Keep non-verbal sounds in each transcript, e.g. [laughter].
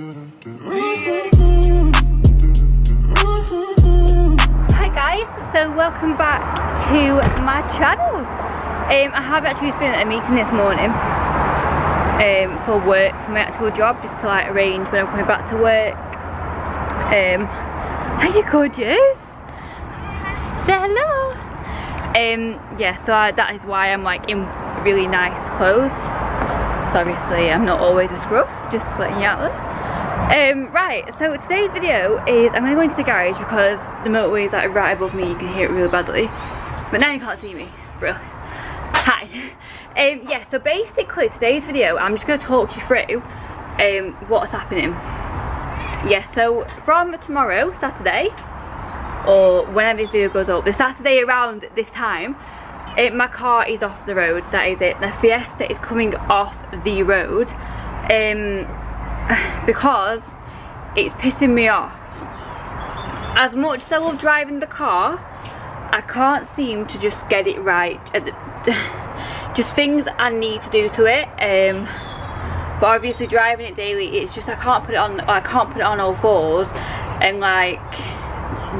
Hi guys, so welcome back to my channel. Um, I have actually been at a meeting this morning um, for work, for my actual job, just to like arrange when I'm coming back to work. Um, are you gorgeous? Say hello. Um, yeah, so I, that is why I'm like in really nice clothes. So obviously I'm not always a scruff, just letting you out there. Um, right, so today's video is I'm going to go into the garage because the motorway is like right above me, you can hear it really badly. But now you can't see me, bro. Hi. [laughs] Um, yeah, so basically today's video, I'm just going to talk you through um, what's happening. Yeah, so from tomorrow, Saturday, or whenever this video goes up, the Saturday around this time, it, my car is off the road, that is it. The Fiesta is coming off the road. Um, because it's pissing me off. As much as I love driving the car, I can't seem to just get it right. [sighs] Just things I need to do to it. Um, but obviously driving it daily, it's just I can't put it on. I can't put it on all fours and like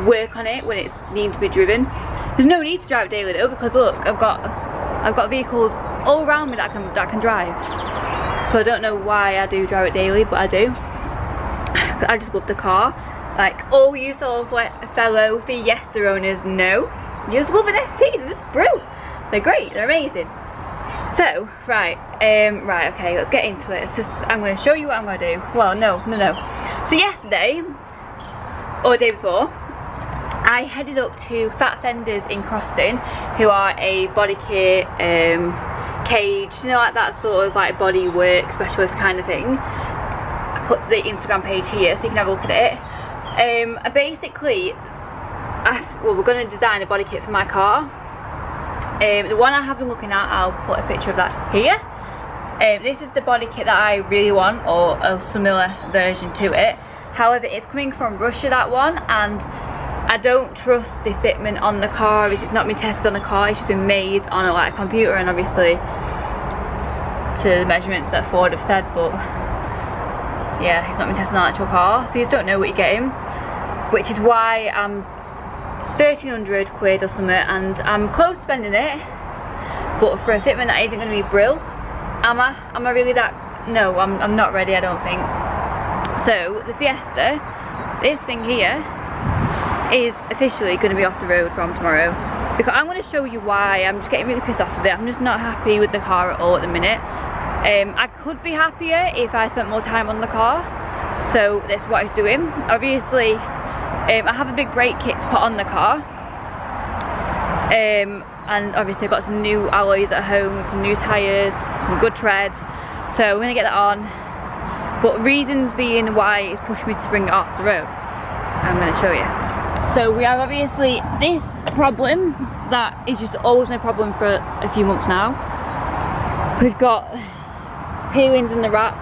work on it when it's needing to be driven. There's no need to drive daily though because look, I've got I've got vehicles all around me that I can that I can drive. So I don't know why I do drive it daily, but I do. I just love the car. Like all you sort of fellow Fiesta owners know, you just love an ST, they're just brilliant. They're great, they're amazing. So, right, um, right, okay, let's get into it. Just, I'm going to show you what I'm going to do. Well, no, no, no. So yesterday, or the day before, I headed up to Fat Fenders in Croston, who are a body kit, um, you know like that sort of like body work specialist kind of thing. I put the Instagram page here so you can have a look at it. Um, basically, I, well we're going to design a body kit for my car. Um, the one I have been looking at, I'll put a picture of that here. Um, this is the body kit that I really want, or a similar version to it. However, it's coming from Russia, that one, and I don't trust the fitment on the car. It's not been tested on the car. It's just been made on a like computer and obviously to the measurements that Ford have said. But yeah, he's not been testing the actual car, so you just don't know what you're getting. Which is why I'm it's 1300 quid or something, and I'm close to spending it. But for a fitment that isn't going to be brill, am I? Am I really that? No, I'm, I'm not ready. I don't think. So the Fiesta, this thing here is officially going to be off the road from tomorrow because I'm going to show you why I'm just getting really pissed off with it I'm just not happy with the car at all at the minute um, I could be happier if I spent more time on the car so that's what I was doing. Obviously um, I have a big brake kit to put on the car. Um, and obviously I've got some new alloys at home some new tyres some good tread. So we're going to get that on. But reasons being why it's pushed me to bring it off the road I'm going to show you. So we have obviously this problem that is just always my problem for a few months now. We've got peelings in the wrap.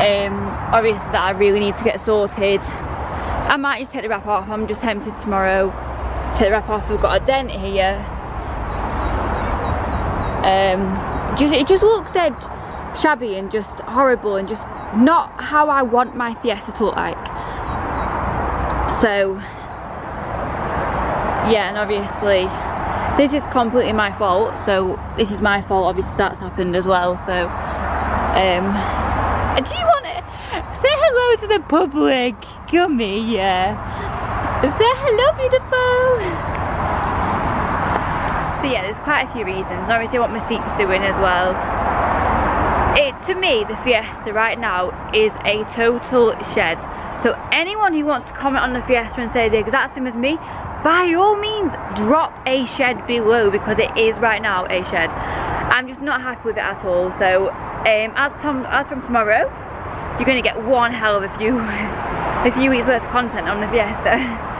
Um, obviously that I really need to get sorted. I might just take the wrap off. I'm just tempted tomorrow to take the wrap off. We've got a dent here. Um, just it just looks dead shabby and just horrible and just not how I want my Fiesta to look like so yeah and obviously this is completely my fault so this is my fault obviously that's happened as well so um do you want to say hello to the public? Come here. Yeah. say hello beautiful. So yeah there's quite a few reasons. Obviously what my seat's doing as well. It to me the Fiesta right now is a total shed. So anyone who wants to comment on the Fiesta and say the exact same as me, by all means drop a shed below because it is right now a shed. I'm just not happy with it at all. So um, as, from, as from tomorrow, you're going to get one hell of a few, [laughs] a few weeks worth of content on the Fiesta. [laughs]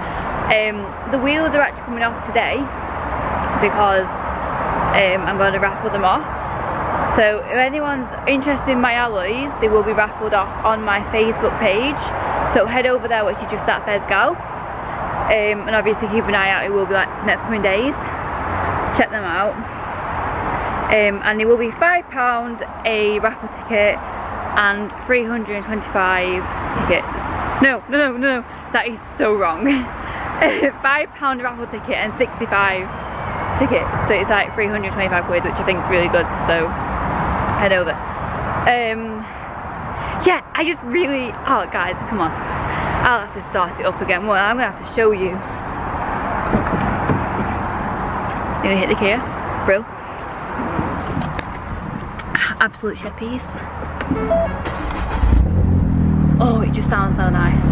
Um, the wheels are actually coming off today because um, I'm going to raffle them off. So if anyone's interested in my alloys, they will be raffled off on my Facebook page. So head over there, which is just at Fezgal. Um, and obviously keep an eye out, it will be like next coming days. Check them out. Um, and it will be £5 a raffle ticket and 325 tickets. No, no, no, no, that is so wrong. [laughs] Five pound raffle ticket and 65 tickets. So it's like 325 quid, which I think is really good. So head over. Um, yeah, I just really, oh guys, come on. I'll have to start it up again. Well, I'm gonna have to show you. Gonna hit the gear, bro. Absolute shit piece. Oh, it just sounds so nice.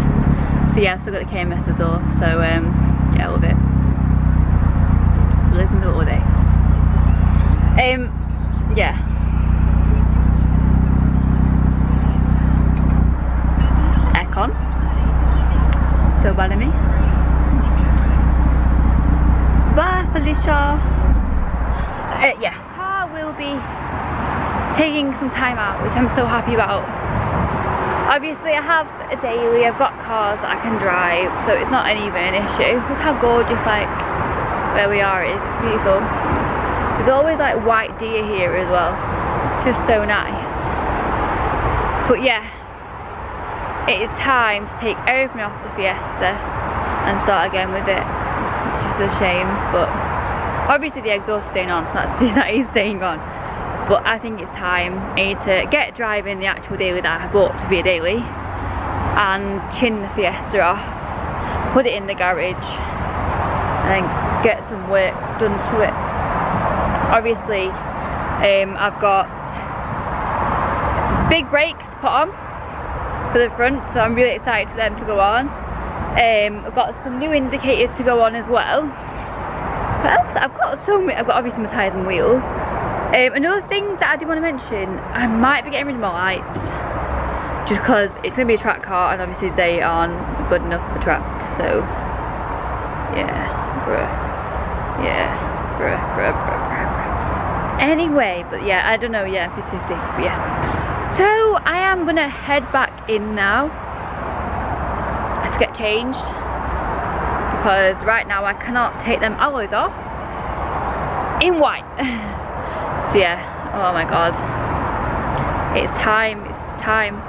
So yeah, I've still got the KMS as well. So um, yeah, I love it. Listen to it all day. Um, yeah. So bad of me. Bye, Felicia. Uh, yeah, car will be taking some time out, which I'm so happy about. Obviously I have a daily, I've got cars that I can drive, so it's not an even an issue. Look how gorgeous like where we are is, it's beautiful. There's always like white deer here as well, just so nice. But yeah, it is time to take everything off the Fiesta and start again with it, which is a shame, but obviously the exhaust is staying on, that's, [laughs] that is staying on. But I think it's time I need to get driving the actual daily that I bought to be a daily and chin the Fiesta off, put it in the garage and then get some work done to it. Obviously um, I've got big brakes to put on for the front so I'm really excited for them to go on. Um, I've got some new indicators to go on as well. What else? I've got so many, I've got obviously my tyres and wheels. Um, another thing that I do want to mention, I might be getting rid of my lights just because it's going to be a track car and obviously they aren't good enough for track so yeah bruh yeah bruh bruh bruh bruh, anyway but yeah I don't know yeah 50 50 but yeah so I am gonna head back in now. To get changed. Because right now I cannot take them alloys off. In white. [laughs] So yeah. Oh my god. It's time it's time.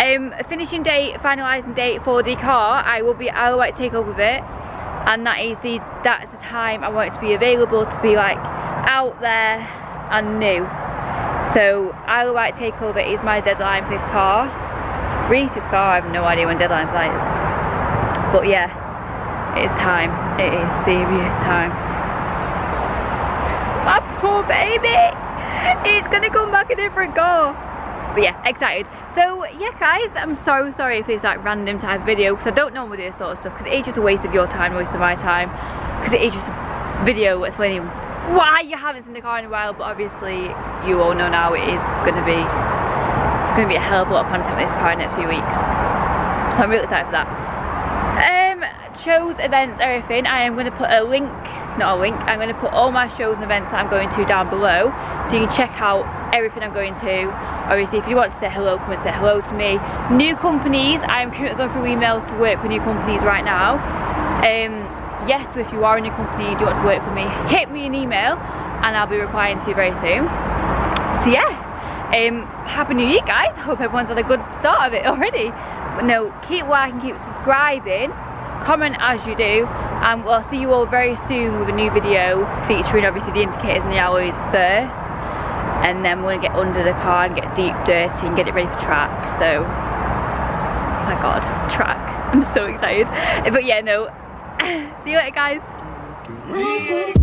Um, finishing date, finalising date for the car, I will be, Isle of Wight Takeover with it. And that is the, that's the time I want it to be available to be like out there and new. So Isle of Wight Takeover is my deadline for this car. Reese's car, I have no idea when deadline is. But yeah, it's time. It is serious time. My poor baby! It's gonna come back a different car but yeah excited so yeah guys i'm so sorry if it's like random type video because i don't normally do this sort of stuff because it's just a waste of your time waste of my time because it is just a video explaining why you haven't seen the car in a while but obviously you all know now it is to be it's going to be a hell of a lot of content with this car in the next few weeks. So i'm really excited for that. Um shows events everything. I am going to put a link not a link i'm going to put all my shows and events that i'm going to down below. So you can check out everything i'm going to. Obviously if you want to say hello come and say hello to me. New companies I am currently going through emails to work with new companies right now. Um, yes so if you are in a new company do you want to work with me. Hit me an email and I'll be replying to you very soon. So yeah um, happy new year guys. Hope everyone's had a good start of it [laughs] already. But no keep liking keep subscribing comment as you do and we'll see you all very soon with a new video featuring obviously the indicators and the alloys first. And then we're gonna get under the car and get deep dirty and get it ready for track. So oh my god [laughs] track. I'm so excited. But yeah no [laughs] see you later guys